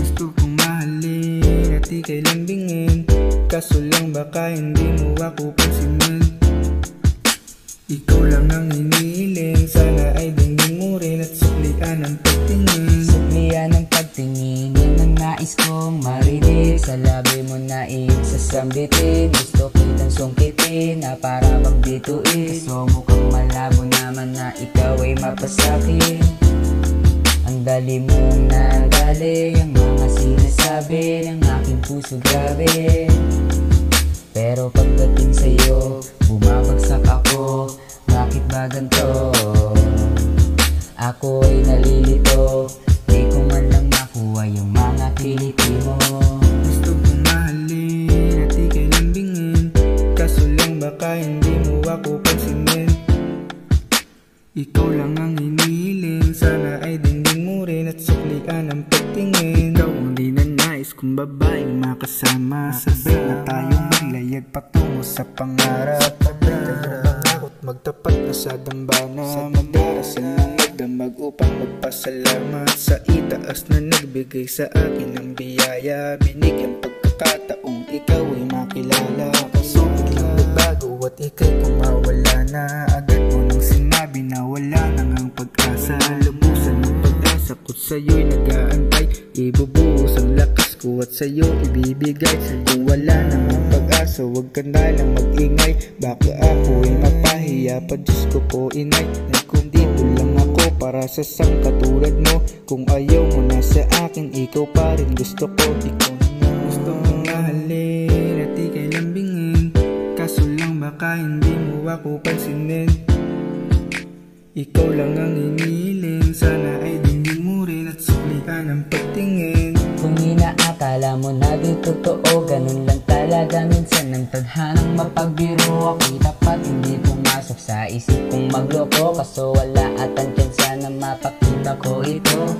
Gusto kong mahalin at ika'y lambingin. Kaso lang baka hindi mo ako pansinin. Ikaw lang ang iniiling Sana ay dingin mo rin at suklian ang pagtingin. Suklian ang pagtingin. Yan ang nais kong marinig. Sa labi mo nais sasambitin. Gusto kitang sungkitin Na para magbituin Kaso mukhang malabo naman na ikaw ay mapasakin Ang dali mong nadali Ang mga sinasabi ng aking puso grabe. Pero pagdating sa'yo Bumabagsak ako. Bakit ba ganito? Ako ay nalilito Di ko man lang makuha yung mga kiliti mo. Gusto kong mahalin at ika'y lambingin Kaso lang baka hindi mo ako pansinin. Ikaw lang ang hinihiling Sana ay rin suklian ang pagtingin. Ikaw ang di na nais kong babaeng makasama. Sabay na tayo maglayag patungo sa pangarap. Manakot magtapat na sa dambana. Magdarasal ng magdamag upang magpasalamat. Sa itaas na nagbigay sa akin ng biyaya. Binigyan pagkakataong ikaw ay makilala. Kaso biglang nagbago at ikay kumawala na. Agad mo nang sinabi na wala nang ang pag-asa. Lubusan ng ko sa'yo'y nag-aantay. Ibubuhos ang lakas ko at sa'yo ibibigay. Kung wala nang ang pag-asa huwag ka na lang mag-ingay. Baka ako ay mapahiya pa Diyos ko po inay. Nagkundito lang ako para sa sang katulad mo Kung ayaw mo na sa akin ikaw pa rin gusto ko. Ikaw na gusto kong mahalin at ika'y lambingin. Kaso lang baka hindi mo ako pansinin. Ikaw lang ang hinihiling Sana ang pagtingin. Kung inaakala mo na di totoo Ganun lang talaga. Minsan ang tadhanang mapagbiro. Ako'y tapat hindi pumasok sa isip kong magloko. Kaso wala at ang tsansa na mapakita ko ito.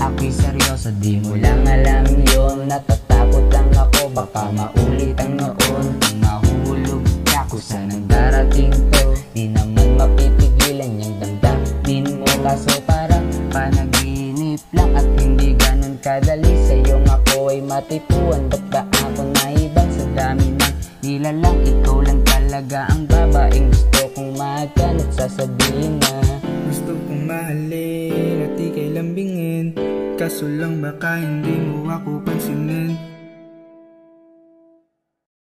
Ako'y seryoso di mo lang alam yon Natatakot lang ako baka maulit ang noon. Kung mahuhulog ako sa nang darating to. Di naman mapipigilan yung damdamin mo. Kaso parang panaginip lang at hindi ganun kadali. Sa'yo ako ay matipuan. Ba't ba ako naibang sa dami ng nilalang Ikaw lang talaga ang babaeng gusto kong magan At sasabihin na Gusto kong mahalin at ika'y lambingin. Kaso lang baka hindi mo ako pansinin